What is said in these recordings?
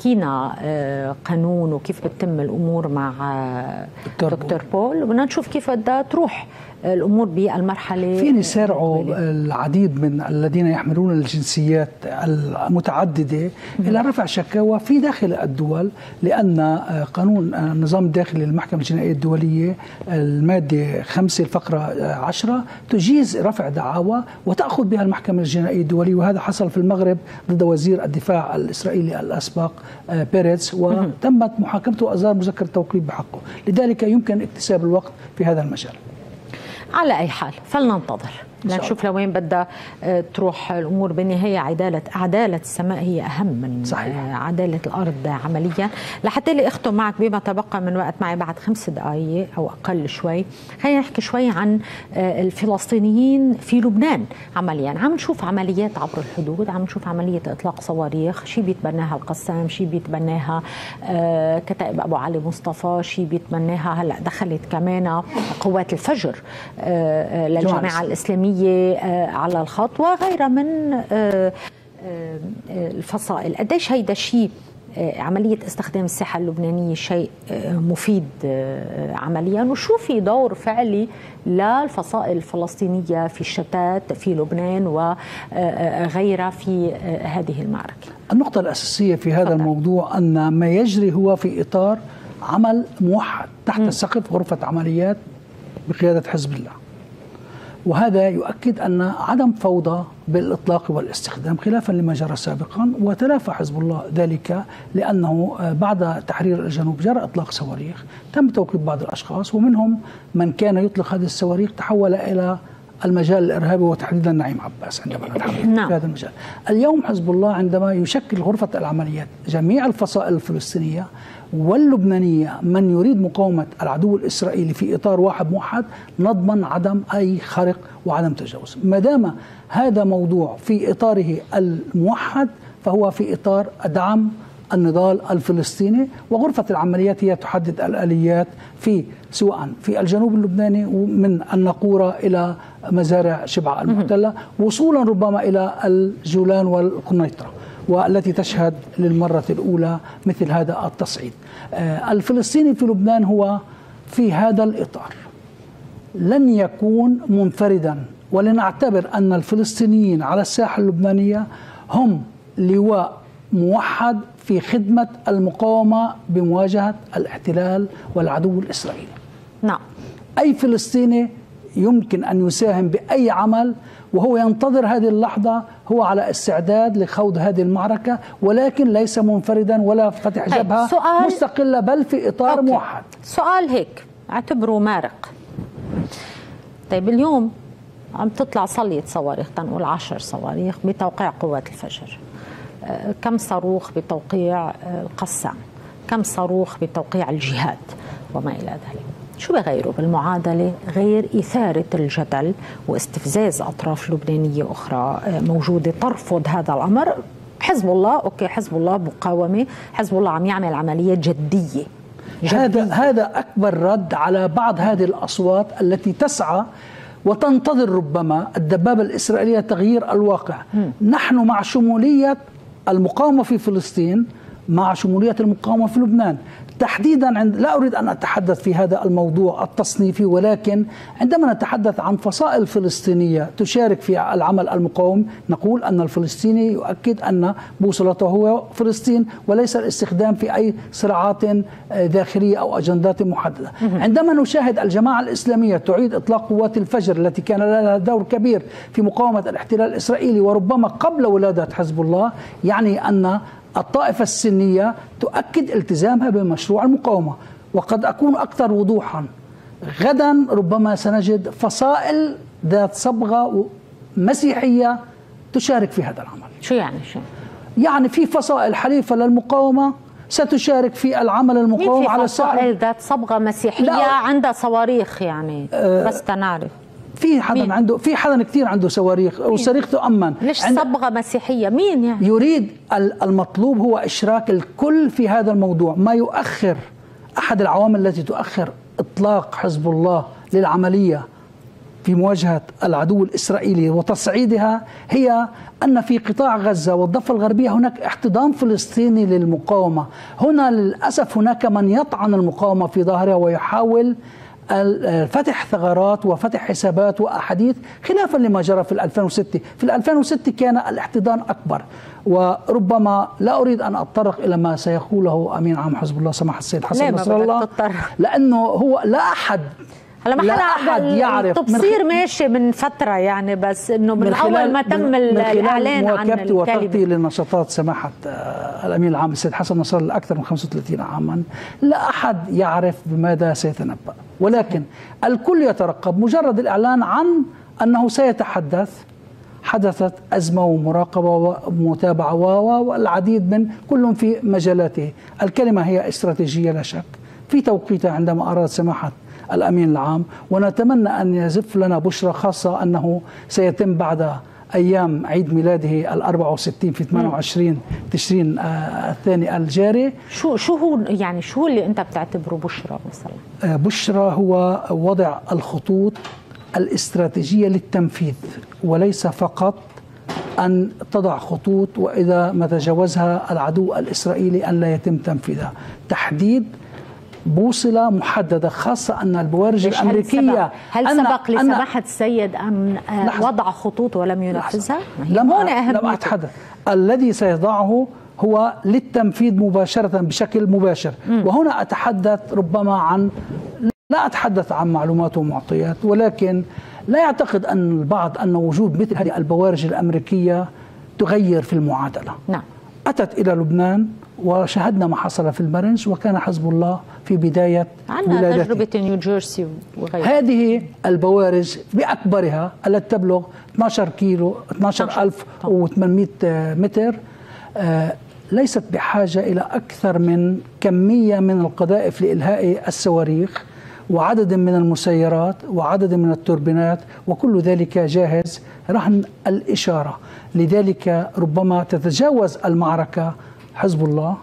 حكينا آه، قانون وكيف بتتم الأمور مع آه، دكتور دكتور بول. وبدنا نشوف كيف بدها تروح. الأمور بالمرحلة فين يسارعوا العديد من الذين يحملون الجنسيات المتعددة إلى رفع شكاوى في داخل الدول لأن قانون النظام الداخلي للمحكمة الجنائية الدولية المادة 5 الفقرة 10 تجيز رفع دعاوى وتأخذ بها المحكمة الجنائية الدولية وهذا حصل في المغرب ضد وزير الدفاع الإسرائيلي الأسبق بيريتس وتمت محاكمته واصدار مذكره توقيف بحقه. لذلك يمكن اكتساب الوقت في هذا المجال. على أي حال فلننتظر. لنشوف لوين بدها آه، تروح الأمور. بالنهاية عدالة عدالة السماء هي أهم من صحيح. آه، عدالة الأرض عمليا. لحتى لي اختم معك بما تبقى من وقت معي بعد خمس دقائق أو أقل شوي خلينا نحكي شوي عن آه، الفلسطينيين في لبنان عمليا. عم نشوف عمليات عبر الحدود عم نشوف عملية إطلاق صواريخ. شيء بيتبناها القسام شيء بيتبناها كتائب أبو علي مصطفى شيء بيتبناها هلأ دخلت كمان قوات الفجر للجماعة الإسلامية. الإسلامية آه، على الخط وغيرها من آه، آه، الفصائل. قديش هيدا شيء عملية استخدام الساحة اللبنانية شيء مفيد عمليا؟ وشو في دور فعلي للفصائل الفلسطينية في الشتات في لبنان وغيرها في هذه المعركة؟ النقطة الأساسية في هذا فضل. الموضوع أن ما يجري هو في إطار عمل موحد تحت سقف غرفة عمليات بقيادة حزب الله. وهذا يؤكد أن عدم فوضى بالإطلاق والاستخدام خلافا لما جرى سابقا وتلافى حزب الله ذلك لأنه بعد تحرير الجنوب جرى إطلاق صواريخ. تم توقيف بعض الأشخاص ومنهم من كان يطلق هذه الصواريخ تحول إلى المجال الإرهابي وتحديدا نعيم عباس عندما نتحدث نعم. في هذا المجال. اليوم حزب الله عندما يشكل غرفة العمليات جميع الفصائل الفلسطينية واللبنانية من يريد مقاومة العدو الإسرائيلي في إطار واحد موحد نضمن عدم أي خرق وعدم تجاوز. ما دام هذا موضوع في إطاره الموحد فهو في إطار دعم النضال الفلسطيني وغرفة العمليات هي تحدد الآليات في سواء في الجنوب اللبناني ومن النقورة إلى مزارع شبعة المحتلة وصولا ربما إلى الجولان والقنيطرة والتي تشهد للمرة الأولى مثل هذا التصعيد. آه، الفلسطيني في لبنان هو في هذا الإطار. لن يكون منفردا ولنعتبر أن الفلسطينيين على الساحة اللبنانية هم لواء موحد في خدمة المقاومة بمواجهة الاحتلال والعدو الإسرائيلي. نعم. أي فلسطيني يمكن أن يساهم بأي عمل وهو ينتظر هذه اللحظة هو على استعداد لخوض هذه المعركة ولكن ليس منفردا ولا فتح طيب، جبهة سؤال مستقلة بل في إطار أوكي. موحد. سؤال هيك اعتبره مارق. طيب اليوم عم تطلع صلية صواريخ تنقول عشر صواريخ بتوقيع قوات الفجر. كم صاروخ بتوقيع القسام كم صاروخ بتوقيع الجهاد؟ وما إلى ذلك. شو بغيروا بالمعادلة؟ غير إثارة الجدل واستفزاز أطراف لبنانية أخرى. موجودة ترفض هذا الأمر. حزب الله أوكي حزب الله مقاومة. حزب الله عم يعمل عمليات جدية. هذا هذا أكبر رد على بعض هذه الأصوات التي تسعى وتنتظر ربما الدبابة الإسرائيلية تغيير الواقع. م. نحن مع شمولية المقاومة في فلسطين مع شمولية المقاومة في لبنان. تحديدا عند لا أريد أن أتحدث في هذا الموضوع التصنيفي ولكن عندما نتحدث عن فصائل فلسطينية تشارك في العمل المقاوم نقول أن الفلسطيني يؤكد أن بوصلته هو فلسطين وليس الاستخدام في أي صراعات آه، داخلية أو أجندات محددة. عندما نشاهد الجماعة الإسلامية تعيد إطلاق قوات الفجر التي كان لها دور كبير في مقاومة الاحتلال الإسرائيلي وربما قبل ولادة حزب الله يعني أن الطائفة السنية تؤكد التزامها بمشروع المقاومة وقد أكون أكثر وضوحا. غدا ربما سنجد فصائل ذات صبغة مسيحية تشارك في هذا العمل. شو يعني شو؟ يعني في فصائل حليفة للمقاومة ستشارك في العمل المقاوم على فصائل ذات صبغة مسيحية؟ عندها صواريخ يعني أه بس تنعرف. في حدا مين؟ عنده في حدا كثير عنده صواريخ وصواريخ تؤمن ليش عند... صبغة مسيحية مين يعني؟ يريد المطلوب هو إشراك الكل في هذا الموضوع. ما يؤخر أحد العوامل التي تؤخر إطلاق حزب الله للعملية في مواجهة العدو الإسرائيلي وتصعيدها هي أن في قطاع غزة والضفة الغربية هناك احتضان فلسطيني للمقاومة. هنا للأسف هناك من يطعن المقاومة في ظهرها ويحاول فتح ثغرات وفتح حسابات وأحاديث خلافا لما جرى في 2006 في 2006 كان الاحتضان أكبر وربما لا أريد أن أتطرق إلى ما سيقوله أمين عام حزب الله سماحه السيد حسن نصر الله لأنه هو لا أحد هلا ما حدا يعرف التبصير ماشي من فترة يعني بس إنه من, من اول ما تم من الإعلان عن الكلمة. وتغطي لنشاطات سماحة الأمين العام السيد حسن نصر الله أكثر من 35 عاما لا أحد يعرف بماذا سيتنبأ. ولكن الكل يترقب مجرد الإعلان عن أنه سيتحدث حدثت أزمة ومراقبة ومتابعة والعديد من كل في مجالاته. الكلمة هي استراتيجية لا شك. في توقيتها عندما أراد سماحة الأمين العام ونتمنى أن يزف لنا بشرى خاصة أنه سيتم بعد أيام عيد ميلاده ال 64 في 28 تشرين آه الثاني الجاري. شو شو هو يعني شو اللي أنت بتعتبره بشرى مثلا؟ آه بشرى هو وضع الخطوط الاستراتيجية للتنفيذ وليس فقط أن تضع خطوط وإذا ما تجاوزها العدو الإسرائيلي أن لا يتم تنفيذها، تحديد بوصلة محددة خاصة أن البوارج الأمريكية هل سبق, هل سبق لسماحة السيد أن وضع خطوط ولم ينفذها؟ لم, لم أتحدث. الذي سيضعه هو للتنفيذ مباشرة بشكل مباشر. م. وهنا أتحدث ربما عن لا أتحدث عن معلومات ومعطيات ولكن لا يعتقد أن البعض أن وجود مثل هذه البوارج الأمريكية تغير في المعادلة. نعم. أتت إلى لبنان وشاهدنا ما حصل في المرنج وكان حزب الله في بداية عندنا تجربة نيوجيرسي وغيرها. هذه البوارج بأكبرها التي تبلغ 12 كيلو 12800 متر. آه ليست بحاجة إلى أكثر من كمية من القذائف لإلهاء الصواريخ وعدد من المسيرات وعدد من التوربينات وكل ذلك جاهز. رهن الإشارة. لذلك ربما تتجاوز المعركة حزب الله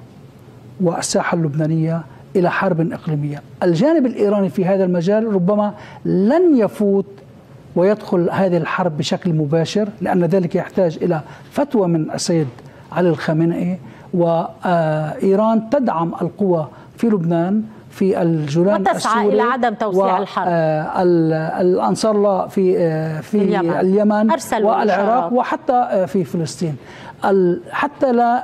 والساحة اللبنانية إلى حرب إقليمية. الجانب الإيراني في هذا المجال ربما لن يفوت ويدخل هذه الحرب بشكل مباشر لأن ذلك يحتاج إلى فتوى من السيد علي الخامنئي. وإيران تدعم القوى في لبنان في الجولان وتسعى السوري إلى عدم توسيع الحرب. الأنصار الله في في اليمن, اليمن والعراق وحتى في فلسطين. حتى لا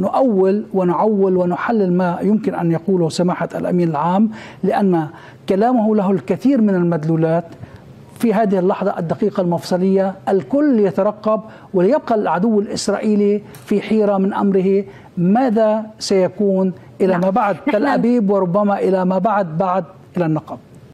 نؤول ونعول ونحلل ما يمكن أن يقوله سماحة الأمين العام لأن كلامه له الكثير من المدلولات. في هذه اللحظة الدقيقة المفصلية الكل يترقب وليبقى العدو الإسرائيلي في حيرة من أمره. ماذا سيكون إلى نعم. ما بعد؟ تل أبيب وربما إلى ما بعد بعد إلى النقب.